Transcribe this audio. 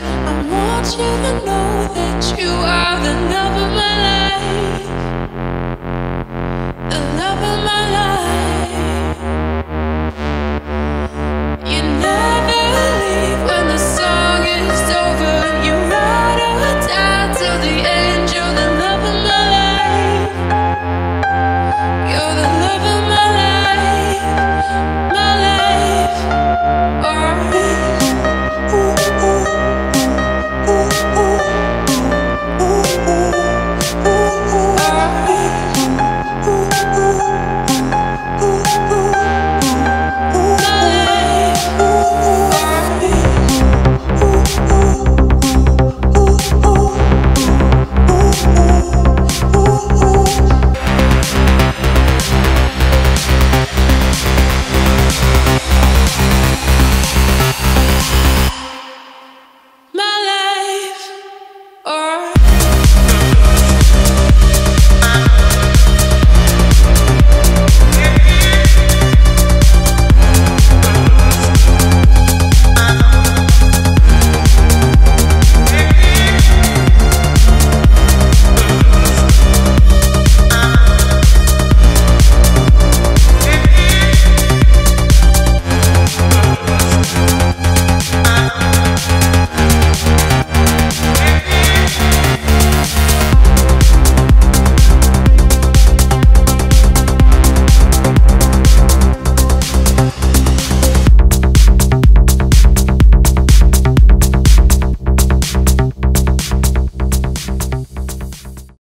I want you to know that you are the love of my